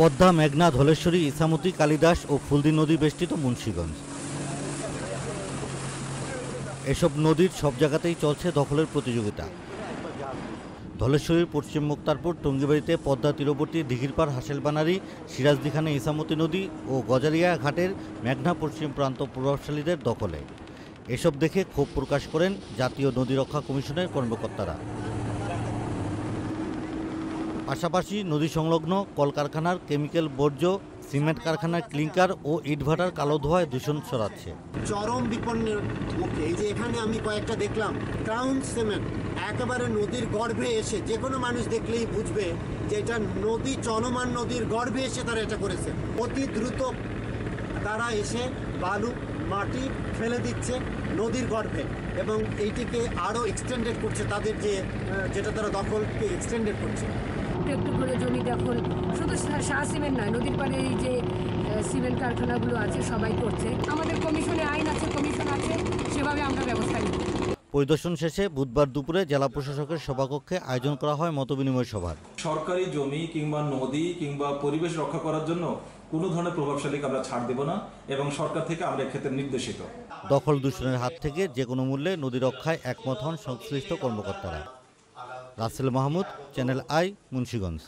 পদ্মা মেঘনা ধলেশ্বরী ইসামতি কালিদাস ও ফুলদি নদী বেষ্টিত মুন্সীগঞ্জ। এসব নদীর সব জায়গাতেই চলছে দখলের প্রতিযোগিতা। ধলেশ্বরীর পশ্চিম মুক্তারপুর, টঙ্গিবাড়িতে পদ্মা তীরবর্তী দিঘিরপাড়, হাসেলবানারি, সিরাজদিখানে ইসামতি নদী ও গজারিয়া ঘাটের মেঘনা পশ্চিম প্রান্ত প্রভাবশালীদের দখলে। এসব দেখে ক্ষোভ প্রকাশ করেন জাতীয় নদী রক্ষা কমিশনের কর্মকর্তারা। পাশাপাশি নদী সংলগ্ন কলকারখানার কেমিক্যাল বর্জ্য, সিমেন্ট কারখানার ক্লিংকার ও ইটভাটার কালো ধোঁয়ায় দূষণ ছড়াচ্ছে। চরম বিপন্নের মুখে এই যে এখানে আমি কয়েকটা দেখলাম, ক্রাউন সিমেন্ট, একেবারে নদীর গর্ভে এসে যে কোনো মানুষ দেখলেই বুঝবে যে এটা নদী, চলমান নদীর গর্ভে এসে তারা এটা করেছে। অতি দ্রুত তারা এসে বালু, মাটি ফেলে দিচ্ছে নদীর গর্ভে এবং এইটিকে আরও এক্সটেন্ডেড করছে, তাদের যে যেটা তারা দখলকে এক্সটেন্ডেড করছে। একটু একটু করে জমি দখল শুধু শাহ সিমেন্ট নয় নদীর পাড়ে এই যে সিমেন্ট কারখানাগুলো আছে সবাই করছে। আমাদের কমিশনে আইন আছে কমিশন আছে সেভাবে আমরা ব্যবস্থা নিই পরিদর্শন শেষে বুধবার দুপুরে জেলা প্রশাসকের সভাকক্ষে আয়োজন করা হয় মতবিনিময় সভার। সরকারি জমি কিংবা নদী কিংবা পরিবেশ রক্ষা করার জন্য কোনো ধরনের প্রভাবশালীকে আমরা ছাড় দেব না এবং সরকার থেকে আমরা এক্ষেত্রে নির্দেশিত। দখল দূষণের হাত থেকে যে কোনো মূল্যে নদী রক্ষায় একমত হন সংশ্লিষ্ট কর্মকর্তারা। Rasel Mahmud channel I Munshiganj.